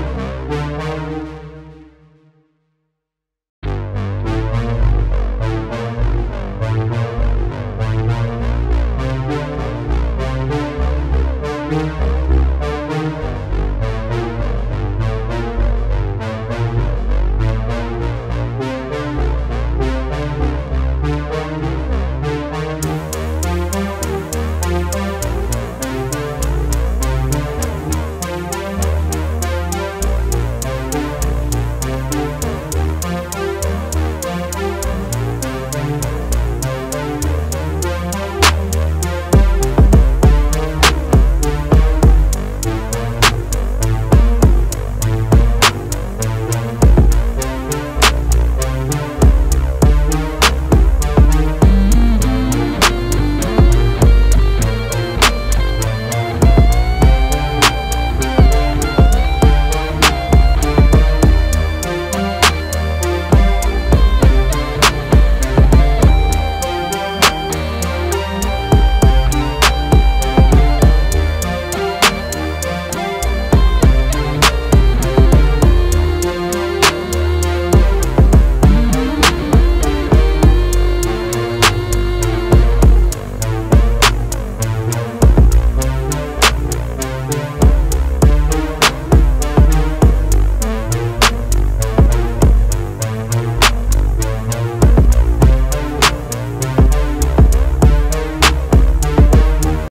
Música